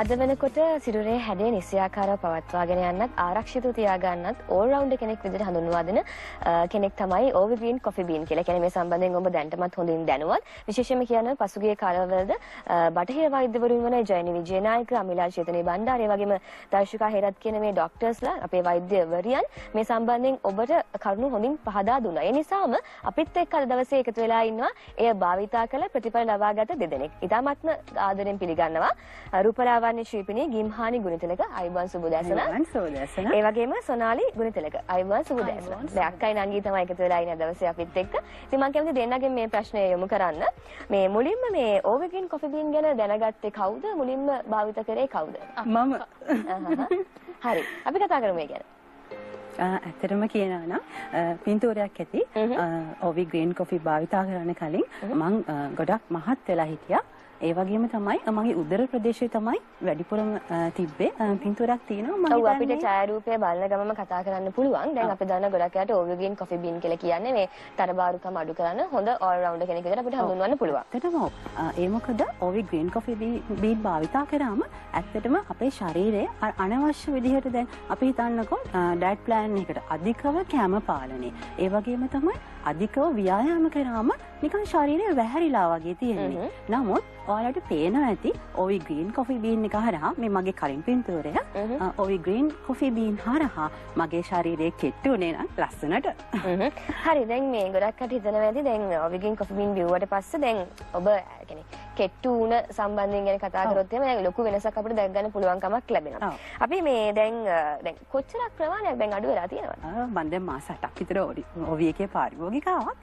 අද වෙනකොට සිරුරේ හැඩය නිසියාකාරව පවත්වාගෙන යන්නත් ආරක්ෂිතව තියාගන්නත් ඕල් රවුන්ඩර් කෙනෙක් විදිහට හඳුන්වා දෙන කෙනෙක් තමයි ඕවි ග්‍රීන් කොෆි බීන් කියලා. කියන්නේ මේ සම්බන්ධයෙන් ඔබ දැනටමත් හොඳින් දැනුවත්. විශේෂයෙන්ම කියන්න පසුගිය කාලවලද බටහිර වෛද්‍යවරුන් වන ජයනි විජේනායක, අමිලා චේතනී බණ්ඩාර, ඒ වගේම දර්ශිකා හේරත් කියන මේ ડોක්ටර්ස්ලා අපේ වෛද්‍යවරියන් මේ සම්බන්ධයෙන් ඔබට කරුණු හොඳින් පහදා දුන්නා. ඒ නිසාම අපිත් එක්ක අද දවසේ එකතු වෙලා ඉන්නවා එය භාවිතා කළ ප්‍රතිඵල ලබාගත් දෙදෙනෙක්. ඉතාමත්ම ආදරෙන් පිළිගන්නවා. රූපලා ලාවන්‍ය ශිල්පිනී ගිම්හානි ගුණතිලක අයිබන් සුබදෑසන. ඒ වගේම සොනාලි ගුණතිලක අයිබන් සුබදෑසන. දැන් අක්කයි නංගී තමයි එකතු වෙලා ඉන්නේ දවසේ අපිත් එක්ක. ඉතින් මම කැමති දෙන්නගෙන් මේ ප්‍රශ්නය යොමු කරන්න. මේ මුලින්ම මේ ඕවර්ග්‍රීන් කොෆි බීන් ගැන දැනගත්තේ කවුද? මුලින්ම භාවිත කරේ කවුද? මම. හරි. අපි කතා කරමු මේ ගැන. ඇත්තටම කියනවා නම් පින්තූරයක් ඇති ඕවි ග්‍රීන් කොෆි භාවිතා කරන්න කලින් මං ගොඩක් මහත් වෙලා හිටියා ඒ වගේම තමයි මගේ උදර ප්‍රදේශයේ තමයි වැඩිපුරම තිබ්බේ පින්තූරයක් තියෙනවා මම ඔව් අපිට ඡායාරූපය බලන ගමම කතා කරන්න පුළුවන් දැන් අපි දන්න ගොඩක් යාට ඕවියෝගින් කොෆි බීන් කියලා කියන්නේ මේ තරබාරුකම අඩු කරන හොඳ ඕල් රවුන්ඩර් කෙනෙක් විදිහට අපිට හඳුන්වන්න පුළුවන්. ඇත්තටම. ඒ මොකද ඕවි ග්‍රීන් කොෆි බීන් භාවිතා කරාම ඇත්තටම අපේ ශරීරය අනවශ්‍ය විදිහට දැන් අපි හිතන්නකෝ ඩයට් ප්ලෑන් එකට අධිකව කැම පාලනය. ඒ වගේම තමයි අධිකව ව්‍යායාම කරාම නිකන් ශරීරය වැහැරිලා වගේ තියෙන්නේ. නමුත් ඔයාලට පේනවා ඇති ඔවි ග්‍රීන් කොෆි බීන් එක හරහා මේ මගේ කලින් පින්තූරය. ඔවි ග්‍රීන් කොෆි බීන් හරහා මගේ ශරීරයේ කෙට්ටු වුණේ නම් ලස්සනට. හරි දැන් මේ ගොඩක් කට හිතනවා ඇති. දැන් ඔවි ග්‍රීන් කොෆි බීන් බිව්වට පස්සේ දැන් ඔබ කියන්නේ කෙට්ටු වුණ සම්බන්ධයෙන් ගැන කතා කරොත් එහෙම දැන් ලොකු වෙනසක් අපිට දැක් ගන්න පුළුවන් කමක් ලැබෙනවා. අපි මේ දැන් දැන් කොච්චරක් ප්‍රමාණයක් දැන් අඩු වෙලා තියෙනවද? මම දැන් මාස 8ක් විතර ඔවි එකේ පාරිභෝගිකාවක්.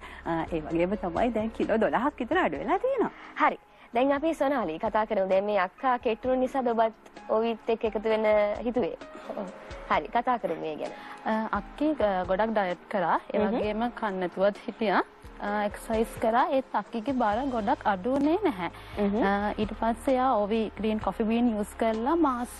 ඒ වගේම තමයි දැන් කිලෝ 12ක් විතර අඩු වෙලා තියෙනවා. හරි. දැන් අපි සොනාලි කතා කරමු. දැන් මේ අක්කා කෙටුණු නිසා ඔබත් ඔවිත් එක්ක එකතු වෙන්න හිතුවේ. හරි කතා කරමු මේ ගැන. අක්කී ගොඩක් ඩයට් කරා. ඒ වගේම කන්න නැතුවත් හිටියා. එක්සයිස් කරා ඒත් අක්කිගේ බර ගොඩක් අඩුවනේ නැහැ. ඊට පස්සේ එයා ඕවි ග්‍රීන් කොෆි බීන් යූස් කරලා මාස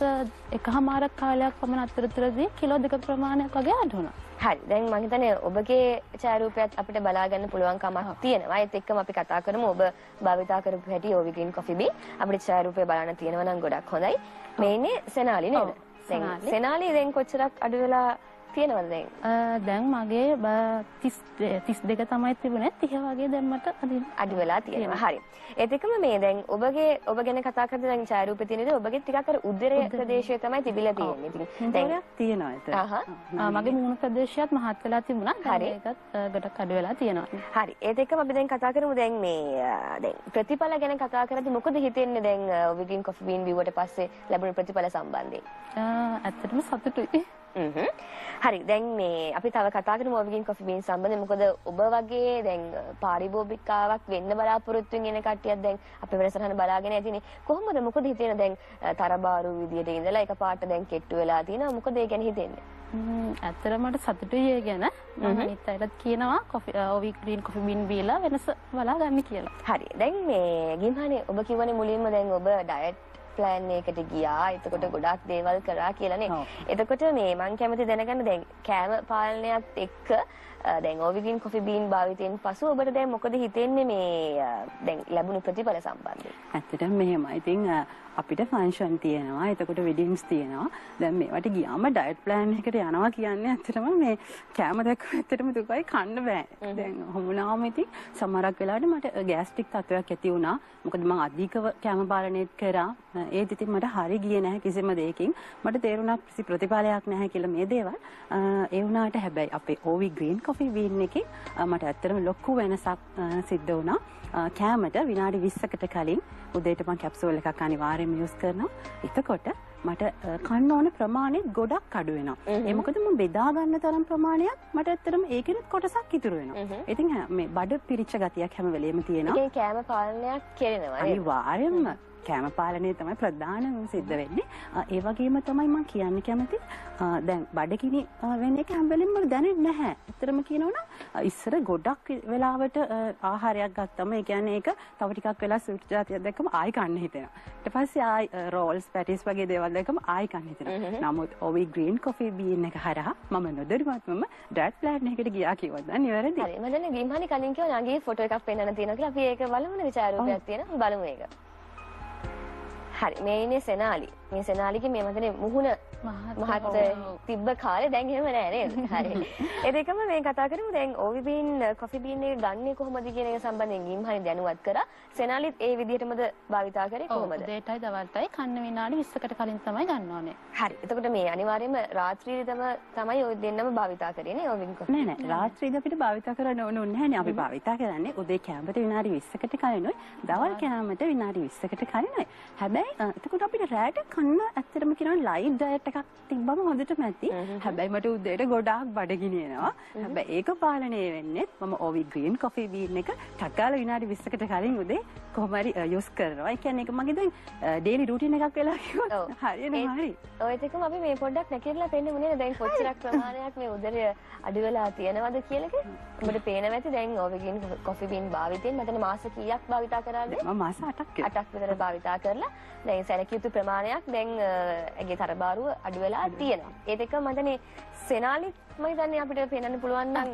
එකහමාරක් කාලයක් පමණ අතරතුරදී කිලෝ දෙක ප්‍රමාණයක් වගේ අඩු වුණා. හරි දැන් මම හිතන්නේ ඔබගේ ඡායාරූපයත් අපිට බලා ගන්න පුළුවන් කමක් තියෙනවා. ඒත් එක්කම අපි කතා කරමු ඔබ භාවිතා කරපු හැටි ඕවි ග්‍රීන් කොෆි බී අපිට ඡායාරූපය බලන්න තියෙනවා නම් ගොඩක් හොඳයි. මේ ඉන්නේ සෙනාලි නේද? සෙනාලි දැන් කොච්චරක් අඩු වෙලා තියෙනවද දැන්? දැන් මගේ 32 තමයි තිබුණේ 30 වගේ දැන් මට අඩු වෙලා තියෙනවා. හරි. ඒත් එක්කම මේ දැන් ඔබගේ ඔබ ගැන කතා කරද්දී දැන් ඡායාරූපේ තියෙනද ඔබගේ ටිකක් අර උදරයේ ප්‍රදේශය තමයි තිබිලා තියෙන්නේ. ඉතින් දැන් තියෙනවා ඒක. මගේ මූණ ප්‍රදේශයත් මහත් වෙලා තිබුණා. හරි. ඒකත් ගොඩක් අඩු වෙලා තියෙනවා. හරි. ඒත් එක්කම අපි දැන් කතා කරමු දැන් මේ දැන් ප්‍රතිඵල ගැන කතා කරද්දී මොකද හිතෙන්නේ දැන් විගින් කොෆි බීන් බිව්වට පස්සේ ලැබුණු ප්‍රතිඵල සම්බන්ධයෙන්? ඇත්තටම සතුටුයි. හරි. දැන් මේ අපි තව කතා කරමු ඔබගෙන් කොෆි බීන් සම්බන්ධයෙන්. මොකද ඔබ වගේ දැන් පාරිභෝගිකාවක් වෙන්න බලාපොරොත්තු වෙන කට්ටියක් දැන් අපේ වැඩසටහන බලාගෙන ඇතිනේ. කොහොමද? මොකද හිතෙන දැන් තරබාරු විදියට ඉඳලා එකපාරට දැන් කෙට්ටු වෙලා තියෙනවා. මොකද ඒ ගැන හිතෙන්නේ? ඇත්තටම මට සතුටුයි ඒ ගැන. මම අනිත් අයටත් කියනවා කොෆි ඔවි ග්‍රීන් කොෆි බීන් බීලා වෙනස බලා ගන්න කියලා. හරි. දැන් මේ ගිම්හානේ ඔබ කිව්වනේ මුලින්ම දැන් ඔබ ඩයට් ප්ලෑන් එකකට ගියා. එතකොට ගොඩක් දේවල් කරා කියලානේ. එතකොට මේ මම කැමති දැනගන්න දැන් කෑම පාලනයත් එක්ක දැන් ඕවිගින් කොෆි බීන් භාවිතයෙන් පසු ඔබට දැන් මොකද හිතෙන්නේ මේ දැන් ලැබුණු ප්‍රතිඵල සම්බන්ධයෙන්? ඇත්තටම මෙහෙමයි. ඉතින් අපිට ෆන්ක්ෂන් තියෙනවා. එතකොට වෙඩින්ග්ස් තියෙනවා. දැන් මේවට ගියාම ඩයට් ප්ලෑන් එකට යනවා කියන්නේ ඇත්තටම මේ කෑම දැක්ක ඇත්තටම දුකයි කන්න බෑ. දැන් හමුනාම ඉතින් සමහරක් වෙලාවට මට ගෑස්ට්‍රික් තත්ත්වයක් ඇති වුණා. මොකද මම අධිකව කෑම පාලනයත් කරා. ඒත් ඉතින් මට හරි ගියේ නැහැ කිසිම දෙයකින්. මට තේරුණා කිසි ප්‍රතිඵලයක් නැහැ කියලා මේ දේවල්. ඒ වුණාට හැබැයි අපේ ඕවි ග්‍රීන් කොෆි බීන් එකේ මට ඇත්තටම ලොකු වෙනසක් සිද්ධ වුණා. කෑමට විනාඩි 20කට කලින් උදේට මම කැප්සූල් එකක් අනිවාර්යයෙන්ම යූස් කරනවා. එතකොට මට කන්න ඕන ප්‍රමාණය ගොඩක් අඩු වෙනවා. ඒ මොකද මම බෙදා ගන්න තරම් ප්‍රමාණයක් මට ඇත්තටම ඒකෙත් කොටසක් ඉතුරු වෙනවා. ඉතින් මේ බඩ පිරිච්ච ගතියක් හැම වෙලෙම තියෙනවා. ඒ කෑම පාලනයක් කෙරෙනවා. අනිවාර්යයෙන්ම කෑම පාලනය තමයි ප්‍රධානම සිද්ධ වෙන්නේ. ඒ වගේම තමයි මම කියන්න කැමති දැන් බඩගිනි වෙන එක හැම වෙලෙම දැනෙන්නේ නැහැ. ඇත්තටම කියනවනම් ඉස්සර ගොඩක් වෙලාවට ආහාරයක් ගත්තම ඒ කියන්නේ ඒක තව ටිකක් වෙලා ස්වීට් ජාතියක් දැක්කම ආයි කන්න හිතෙනවා. ඊට පස්සේ ආයි රෝල්ස් පැටිස් වගේ දේවල් දැක්කම ආයි කන්න හිතෙනවා. නමුත් ඔවි ග්‍රීන් කොෆි බීන් එක හරහා මම නොදැනුවත්වම ඩයට් ප්ලෑන් එකකට ගියා කිව්වොත් දැන් නිවැරදි. හරි. මම දැන් ගිම්හානි කලින් කිව්වා නගේ ෆොටෝ එකක් පෙන්වන්න තියෙනවා කියලා අපි ඒක බලමුනේ විචාරෝපයක් තියෙනවා බලමු ඒක. හරි මේ ඉන්නේ සෙනාලි. මේ සෙනාලිගේ මේ මතනේ මුහුණ මහත් තිබ්බ කාලේ දැන් එහෙම නෑ නේද? හරි. ඒ දෙකම මේ කතා කරමු දැන් ඕවි බීන් කොෆි බීන් එක ගන්නේ කොහොමද කියන එක සම්බන්ධයෙන් ගිම් හරි දැනුවත් කරා. සෙනාලිත් ඒ විදිහටමද භාවිතා කරේ කොහොමද? උදේටයි දවල්ටයි කන්න විනාඩි 20කට කලින් තමයි ගන්න ඕනේ. හරි. එතකොට මේ අනිවාර්යයෙන්ම රාත්‍රියේදම තමයි ඔය දෙන්නම භාවිතා කරේ නේ ඕවින් කොෆි. නෑ නෑ රාත්‍රියේදී අපිට භාවිතා කරන්න ඕන නැහැ නේ. අපි භාවිතා කරන්නේ උදේ කැමරට විනාඩි 20කට කලිනුයි, දවල් කැමරට විනාඩි 20කට කලිනුයි. හැබැයි එතකොට අපිට රැට කන්න ඇත්තටම කියනවා ලයිට් ඩයට් එකක් තිබ්බම හොඳටම ඇති. හැබැයි මට උදේට ගොඩාක් බඩගිනි එනවා. හැබැයි ඒක පාලනය වෙන්නේ මම ඕවි ග්‍රීන් කොෆි බීන් එක ටක්කාල විනාඩි 20කට කලින් උදේ කොහොම හරි යූස් කරනවා. කියන්නේ ඒක මගේ දැන් ඩේලි රූටින් එකක් වෙලා හරි. ඔය දෙකම අපි මේ පොඩ්ඩක් නැකිරලා පෙන්නමු නේද දැන් කොච්චරක් ප්‍රමාණයක් මේ උදරය අඩු වෙලා තියෙනවද කියලා එක. ඔබට පේනවා ඇති දැන් ඕවිගින් කොෆි බීන් භාවිතයෙන් මතන මාස කීයක් භාවිතා කරාද? මාස 8ක් විතර. අටක් විතර භාවිතා කරලා දැන් සැලකිය යුතු ප්‍රමාණයක් දැන් ඇගේ තරබාරුව අඩු වෙලා තියෙනවා. ඒ දෙක මතනේ සෙනාලිත් මම හිතන්නේ අපිට පේනන්න පුළුවන් නම්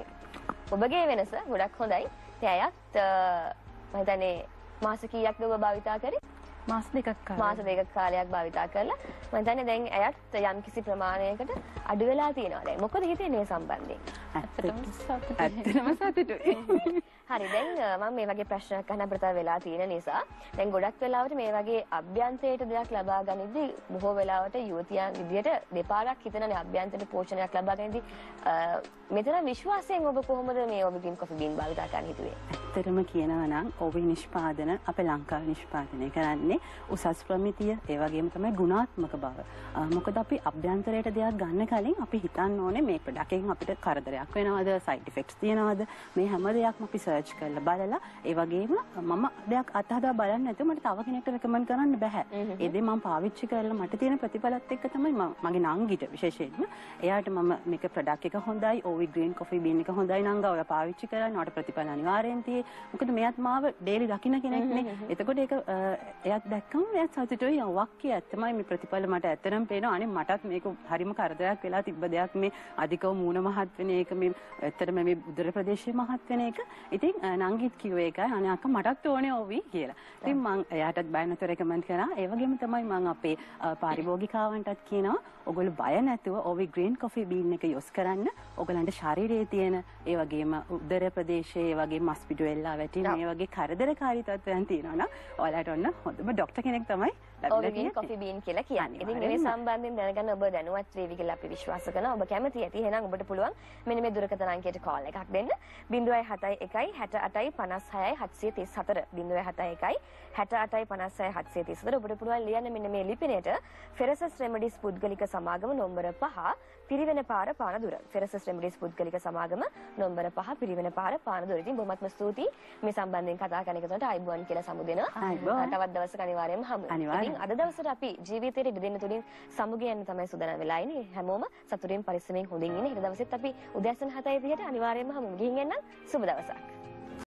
ඔබගේ වෙනස ගොඩක් හොඳයි. මම හිතන්නේ මාස කීයක්ද ඔබ භාවිතා කරේ? මාස දෙකක් කරා. මාස දෙකක කාලයක් භාවිතා කරලා මම හිතන්නේ දැන් ඇයත් යම් කිසි ප්‍රමාණයකට අඩු වෙලා තියෙනවා. දැන් මොකද හිතෙන්නේ මේ සම්බන්ධයෙන්? ඇත්තටම සතුටුයි. ඇත්තටම සතුටුයි. හරි දැන් අ, මම මේ වගේ ප්‍රශ්නයක් අහන්න අපිට තව වෙලා තියෙන නිසා දැන් ගොඩක් වෙලාවට මේ වගේ අභ්‍යන්තරයට දෙයක් ලබා ගනිද්දී බොහෝ වෙලාවට යුවතියන් විදියට දෙපාරක් හිතනනේ අභ්‍යන්තර පෝෂණයක් ලබා ගනිද්දී අ, මෙතන විශ්වාසයෙන් ඔබ කොහොමද මේ ඔබ කොෆි බීන් භාවිතා කරන්න හිතුවේ? ඇත්තටම කියනවා නම් ඔබේ නිෂ්පාදන අපේ ලංකාවේ නිෂ්පාදනය කරන්නේ උසස් ප්‍රමිතිය ඒ වගේම තමයි ගුණාත්මක බව. අ, මොකද අපි අභ්‍යන්තරයට දෙයක් ගන්න කලින් අපි හිතන්න ඕනේ මේ ප්‍රොඩක්ට් එකෙන් අපිට කරදරයක් වෙනවද, සයිඩ් ඉෆෙක්ට්ස් තියනවද? මේ හැම දෙයක්ම අපි සර්ච් කරලා බලලා ඒ වගේම මම දෙයක් අතහදා බලන්නේ නැතුව මට තව කෙනෙක්ට රෙකමන්ඩ් කරන්න බෑ. ඒ දේ මම පාවිච්චි කරලා මට තියෙන ප්‍රතිඵලත් එක්ක තමයි මම මගේ නංගිට විශේෂයෙන්ම එයාට මම මේක ප්‍රොඩක්ට් එක හොඳයි, ඕවි ග්‍රීන් කොෆි බීන් එක හොඳයි නංගා ඔයා පාවිච්චි කරන්න. ඔයාට ප්‍රතිඵල අනිවාර්යෙන් තියෙයි. මොකද මෙයාත් මාව ඩේලි දකින්න කෙනෙක්නේ. එතකොට ඒක එයාත් දැක්කම එයාත් සතුටුයි. ඔව් වක්කිය ඇත්තමයි මේ ප්‍රතිඵල මට ඇත්තටම පේනවා. අනේ මටත් මේක හරිම කරදරයක් වෙලා තිබ්බ දෙයක් මේ අධිකව මූණ මහත් වෙන එක මේ ඇත්තටම මේ උදර ප්‍රදේශයේ මහත් වෙන එක. ඉතින් අ, නංගිත් කිව්වේ ඒකයි. අනේ අක්කා මටත් ඕනේ ඕවි කියලා. ඉතින් මං එයාටත් බය නැතුව රෙකමන්ඩ් කරා. ඒ වගේම තමයි මං අපේ පාරිභෝගිකාවන්ටත් කියනවා ඔයගොල්ලෝ බය නැතුව ඕවි ග්‍රීන් කොෆි බීන් එක යොස් කරන්න. ඔයගලන්ට ශරීරයේ තියෙන ඒ වගේම උදර ප්‍රදේශයේ ඒ වගේ මස් පිටු වෙල්ලා වැටි මේ වගේ කරදරකාරී තත්ත්වයන් තියෙනවා නම් ඔයාලට ඔන්න හොඳම ડોක්ටර් කෙනෙක් තමයි ලැබිලා. කොෆි බීන් කියලා කියන්නේ. ඉතින් මේ. සම්බන්ධයෙන් දැනගන්න ඔබ දැනුවත් වේවි කියලා අපි විශ්වාස කරනවා. ඔබ කැමති ඇති. එහෙනම් ඔබට පුළුවන් මෙන්න මේ දුරකථන අංකයට කෝල් එකක් දෙන්න. 071 68 56 734 071 68 56 734 ඔබට පුළුවන් ලියන්න මෙන්න මේ ලිපිනයට ෆෙරසස් රෙමඩිස් පුද්ගලික සමාගම නොම්බර 5 පිරිවෙන පාර පානදුර. ෆෙරසස් රෙමඩිස් පුද්ගලික සමාගම නොම්බර 5 පිරිවෙන පාර පානදුර. ඉතින් බොහොමත්ම ස්තුතියි මේ සම්බන්ධයෙන් කතා කරන එකට අයිබුවන් කියලා සමු දෙනවා. ආයුබෝවන්. තවත් දවසක අනිවාර්යයෙන්ම හමු. අනිවාර්යෙන්. ඉතින් අද දවසට අපි ජීවිතයට ඉඩ දෙන්න තුලින් සමුග යන්න තමයි සූදානම් වෙලා ඉන්නේ. හැමෝම සතුටින් පරිස්සමෙන් හොඳින් ඉන්න. හෙට දවසෙත් අපි උදෑසන 7:30ට අනිවාර්යයෙන්ම හමු. ගිහින් එන්න සුබ දවසක්.